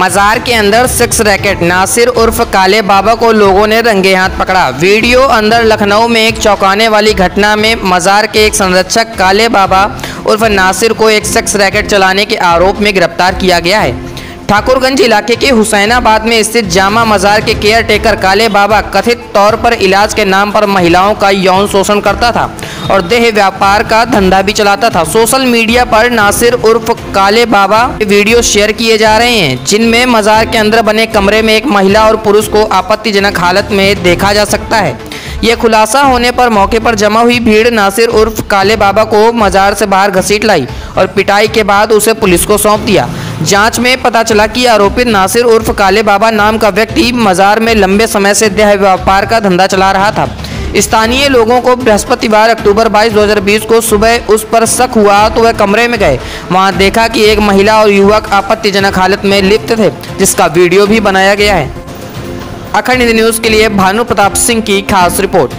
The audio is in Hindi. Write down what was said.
मजार के अंदर सिक्स रैकेट, नासिर उर्फ़ काले बाबा को लोगों ने रंगे हाथ पकड़ा। वीडियो अंदर लखनऊ में एक चौंकाने वाली घटना में मजार के एक संरक्षक काले बाबा उर्फ़ नासिर को एक सिक्स रैकेट चलाने के आरोप में गिरफ़्तार किया गया है। ठाकुरगंज इलाके के हुसैनाबाद में स्थित जामा मजार के केयर टेकर काले बाबा कथित तौर पर इलाज के नाम पर महिलाओं का यौन शोषण करता था और देह व्यापार का धंधा भी चलाता था। सोशल मीडिया पर नासिर उर्फ़ काले बाबा वीडियो शेयर किए जा रहे हैं, जिनमें मजार के अंदर बने कमरे में एक महिला और पुरुष को आपत्तिजनक हालत में देखा जा सकता है। यह खुलासा होने पर मौके पर जमा हुई भीड़ नासिर उर्फ़ काले बाबा को मजार से बाहर घसीट लाई और पिटाई के बाद उसे पुलिस को सौंप दिया। जाँच में पता चला कि आरोपित नासिर उर्फ़ काले बाबा नाम का व्यक्ति मजार में लंबे समय से देह व्यापार का धंधा चला रहा था। स्थानीय लोगों को बृहस्पतिवार अक्टूबर 22 2020 को सुबह उस पर शक हुआ तो वह कमरे में गए। वहाँ देखा कि एक महिला और युवक आपत्तिजनक हालत में लिप्त थे, जिसका वीडियो भी बनाया गया है। अखंड न्यूज़ के लिए भानु प्रताप सिंह की खास रिपोर्ट।